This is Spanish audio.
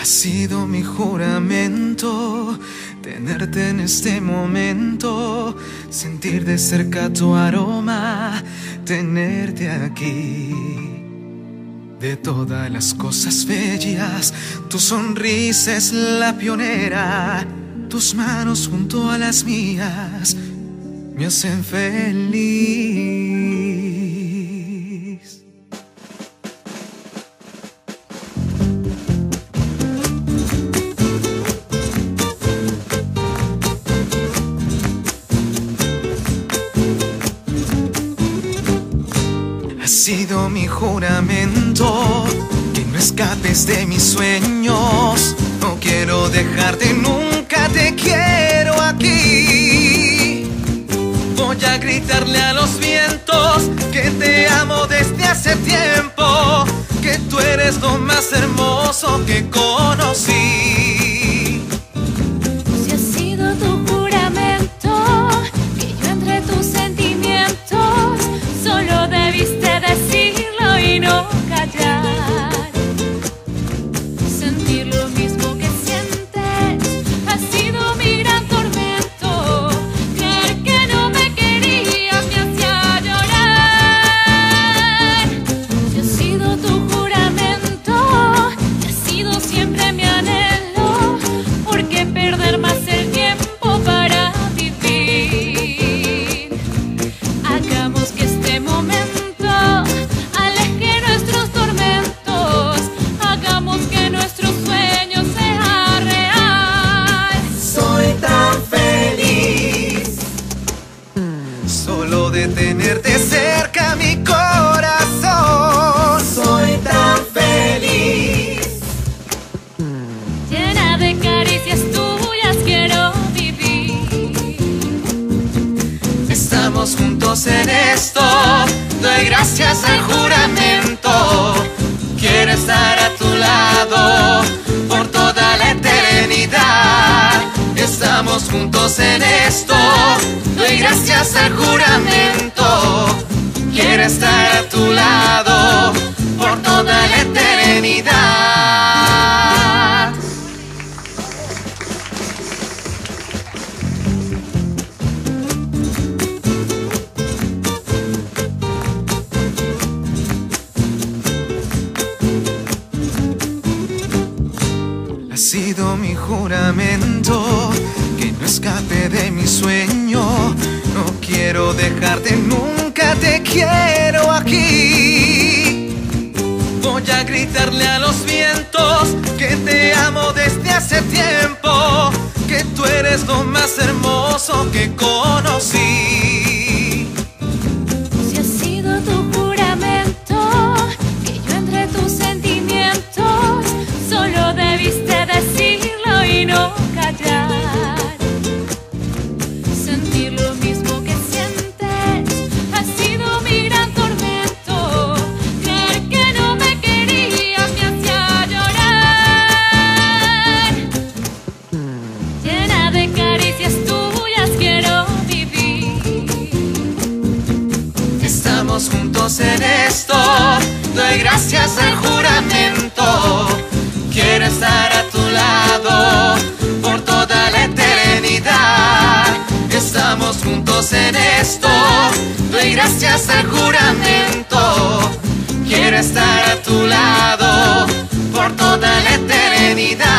Ha sido mi juramento tenerte en este momento, sentir de cerca tu aroma, tenerte aquí. De todas las cosas bellas, tu sonrisa es la pionera, tus manos junto a las mías me hacen feliz. Ha sido mi juramento que no escapes de mis sueños. No quiero dejarte nunca, te quiero aquí. Voy a gritarle a los vientos que te amo desde hace tiempo, solo de tenerte cerca mi corazón. Soy tan feliz. Llena de caricias tuyas quiero vivir. Estamos juntos en esto. Doy gracias al juramento. Quiero estar a tu lado por toda la eternidad. Estamos juntos en esto. Gracias al juramento. Quiero estar a tu lado por toda la eternidad. Ha sido mi juramento que no escape de mi sueño. Dejarte nunca, te quiero aquí. Voy a gritarle a los vientos que te amo desde hace tiempo, que tú eres lo más hermoso que conocí. En esto, doy gracias al juramento. Quiero estar a tu lado por toda la eternidad. Estamos juntos en esto, doy gracias al juramento. Quiero estar a tu lado por toda la eternidad.